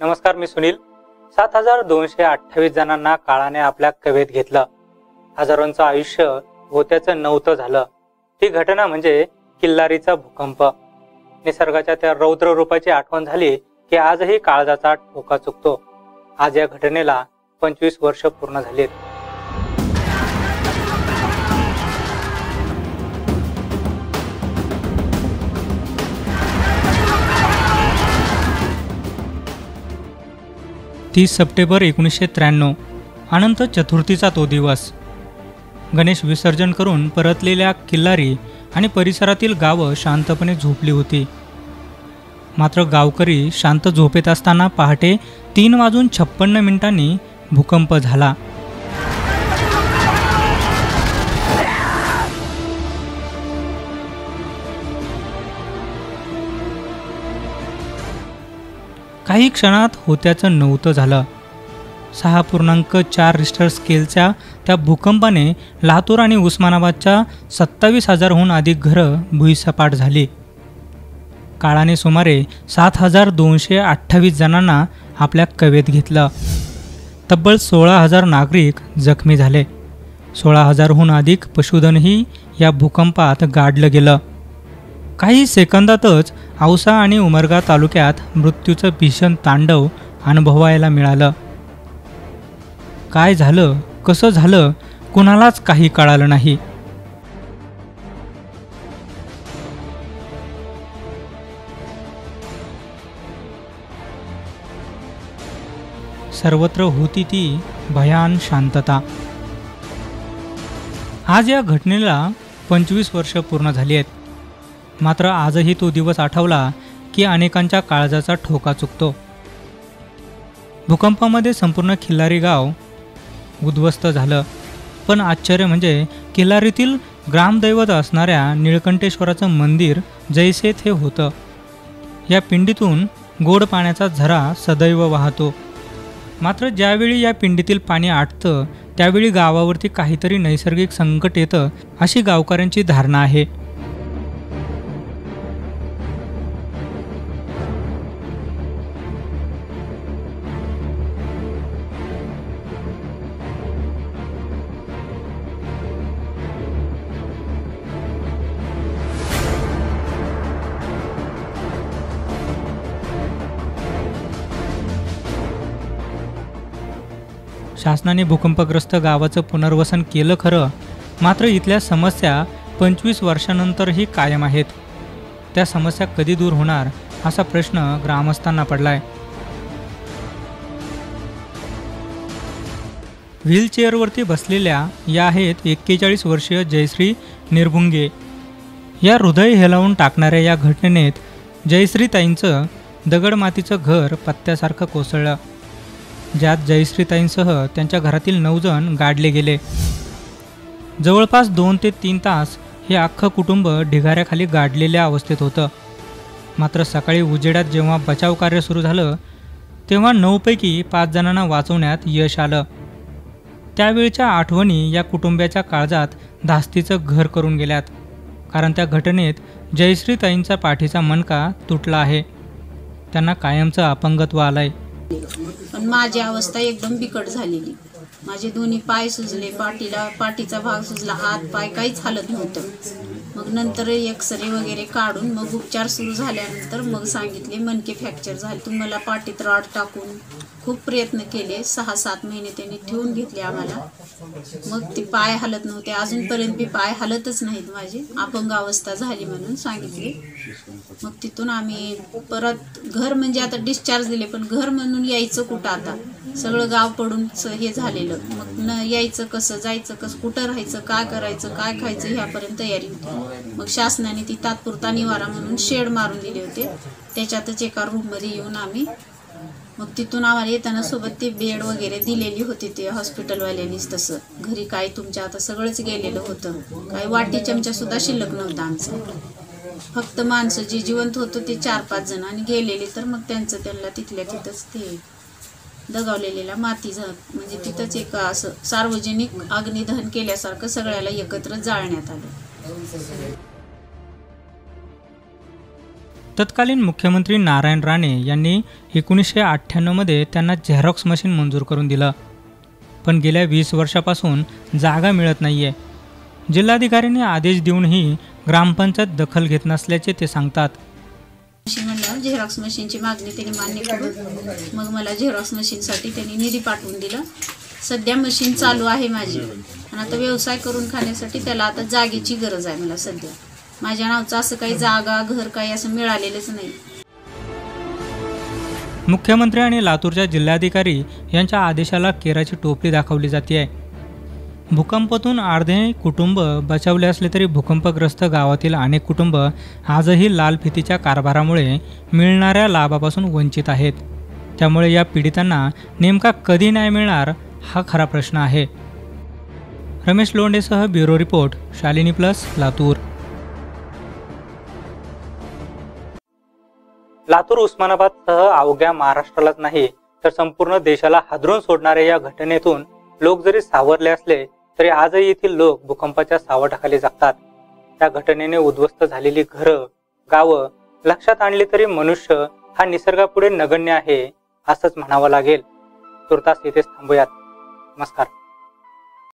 नमस्कार मी सुनील. सात हजार दोनशे अठ्ठावीस जणांना काळाने आपल्या कवेत घेतलं. हजारोंचं आयुष्य होत्याचं नव्हतं झालं. ती घटना म्हणजे किल्लारीचा भूकंप. निसर्गाच्या त्या रौद्र रूपाची आठवण झाली की आजही काळजाचा ठोका चुकतो. आज या घटनेला पंचवीस वर्ष पूर्ण झालीत. तीस सप्टेंबर एकोणीसशे त्र्याण्णव अनंत चतुर्थीचा तो दिवस. गणेश विसर्जन करून परतलेल्या किल्लारी आणि परिसरातील गावं शांतपणे झोपली होती. मात्र गावकरी शांत झोपेत असताना पहाटे तीन वाजून छप्पन्न मिनिटांनी भूकंप झाला. काही क्षणात होत्याचं नव्हतं झालं. सहा पूर्णांक चार रिस्टर स्केलच्या त्या भूकंपाने लातूर आणि उस्मानाबादच्या सत्तावीस हजारहून अधिक घरं भुईसपाट झाली. काळाने सुमारे सात हजार दोनशे अठ्ठावीस जणांना आपल्या कवेत घेतलं. तब्बल सोळा हजार नागरिक जखमी झाले. सोळा हजारहून अधिक पशुधनही या भूकंपात गाडलं गेलं. काही सेकंदातच औसा आणि उमरगा तालुक्यात मृत्यूचं भीषण तांडव अनुभवायला मिळालं. काय झालं? कसं झालं? कुणालाच काही कळालं नाही. सर्वत्र होती ती भयान शांतता. आज या घटनेला पंचवीस वर्ष पूर्ण झाली आहेत. मात्र आजही तो दिवस आठवला की अनेकांच्या काळजाचा ठोका चुकतो. भूकंपामध्ये संपूर्ण खिल्लारी गाव उद्ध्वस्त झालं. पण आश्चर्य म्हणजे किल्लारीतील ग्रामदैवत असणाऱ्या निळकंठेश्वराचं मंदिर जैसे थे होतं. या पिंडीतून गोड पाण्याचा झरा सदैव वाहतो. मात्र ज्यावेळी या पिंडीतील पाणी आटतं त्यावेळी गावावरती काहीतरी नैसर्गिक संकट येतं अशी गावकऱ्यांची धारणा आहे. शासनाने भूकंपग्रस्त गावाचं पुनर्वसन केलं खरं मात्र इथल्या समस्या पंचवीस वर्षानंतरही कायम आहेत. त्या समस्या कधी दूर होणार असा प्रश्न ग्रामस्थांना पडलाय. व्हीलचेअरवरती बसलेल्या या आहेत एक्केचाळीस वर्षीय जयश्री निर्भुंगे. या हृदय हेलावून टाकणाऱ्या या घटनेत जयश्रीताईंचं दगडमातीचं घर पत्त्यासारखं कोसळलं. ज्यात जयश्रीताईंसह त्यांच्या घरातील नऊ जण गाडले गेले. जवळपास दोन ते तीन तास हे अख्खं कुटुंब ढिगाऱ्याखाली गाडलेल्या अवस्थेत होतं. मात्र सकाळी उजेडात जेव्हा बचाव कार्य सुरू झालं तेव्हा नऊपैकी पाच जणांना वाचवण्यात यश आलं. त्यावेळच्या आठवणी या कुटुंबाच्या काळजात धास्तीचं घर करून गेल्यात कारण त्या घटनेत जयश्रीताईंचा पाठीचा मणका तुटला आहे. त्यांना कायमचं अपंगत्व आलं आहे पण माझी अवस्था एकदम बिकट झालेली. माझे दोन्ही पाय सुजले पाठीला पाठीचा भाग सुजला हात पाय काहीच हालत नव्हतं. मग नंतर एक्सरे वगैरे काढून मग उपचार सुरू झाल्यानंतर मग सांगितले मनके फ्रॅक्चर झाले तुम्हाला पाठीत रॉड टाकून खूप प्रयत्न केले. सहा सात महिने त्यांनी ठेवून घेतले आम्हाला. मग ते पाय हलत नव्हते. अजूनपर्यंत बी पाय हलतच नाहीत माझे. अपंग अवस्था झाली म्हणून सांगितले. मग तिथून आम्ही परत घर म्हणजे आता डिस्चार्ज दिले पण घर म्हणून यायचं कुठं आता? सगळं गाव पडून हे झालेलं. मग न यायचं कसं जायचं कसं कुठं राहायचं काय करायचं काय खायचं ह्यापर्यंत तयारी होती. मग शासनाने ती तात्पुरता निवारा म्हणून शेड मारून दिले होते. त्याच्यातच एका रूममध्ये येऊन आम्ही मग तिथून आम्हाला येताना सोबत ते बेड वगैरे दिलेली होती ते हॉस्पिटलवाल्यांनीच तसं. घरी काय तुमच्या आता सगळंच गेलेलं होतं. काही वाटी चमचा सुद्धा शिल्लक नव्हता आमचा. फक्त माणसं जे जिवंत होतं ते चार पाच जण आणि गेलेले तर मग त्यांचं त्यांना तिथल्या तिथंच ते दगावलेलेला माती झा म्हणजे तिथंच एक असं सार्वजनिक अग्निदहन केल्यासारखं सगळ्याला एकत्र जाळण्यात आलं. तत्कालीन मुख्यमंत्री नारायण राणे यांनी एकोणीसशे अठ्ठ्याण्णवमध्ये त्यांना झेरॉक्स मशीन मंजूर करून दिलं. पण गेल्या वीस वर्षापासून जागा मिळत नाही आहे जिल्हाधिकाऱ्यांनी आदेश देऊनही ग्रामपंचायत दखल घेत नसल्याचे ते सांगतात. म्हणल्यावर झेरॉक्स मशीनची मागणी त्यांनी मान्य करून मग मला झेरॉक्स मशीनसाठी त्यांनी निधी पाठवून दिला. सध्या मशीन चालू आहे माझी. आणि आता व्यवसाय करून खाण्यासाठी त्याला आता जागेची गरज आहे मला सध्या. माझ्या नावचं असं काही जागा घर काही असं मिळालेलंच नाही. मुख्यमंत्री आणि लातूरच्या जिल्हाधिकारी यांच्या आदेशाला केराची टोपली दाखवली जाते आहे भूकंपातून अर्धे कुटुंब बचावले असले तरी भूकंपग्रस्त गावातील अनेक कुटुंब आजही लाल फितीच्या कारभारामुळे मिळणाऱ्या लाभापासून वंचित आहेत. त्यामुळे या पीडितांना नेमका कधी न्याय मिळणार हा खरा प्रश्न आहे. Ramesh लोंडेसह bureau report Shalini plus Latur. Latur Osmanabad सह अवघ्या महाराष्ट्रालाच नाही तर संपूर्ण देशाला हादरून सोडणाऱ्या या घटनेतून लोक जरी सावरले असले तरी आजही येथील लोक भूकंपाच्या सावटाखाली जगतात त्या घटनेने उद्ध्वस्त झालेली घरं गावं लक्षात आणली तरी मनुष्य हा निसर्गापुढे नगण्य आहे असंच म्हणावं लागेल. तुर्तास येथेच थांबूयात. नमस्कार.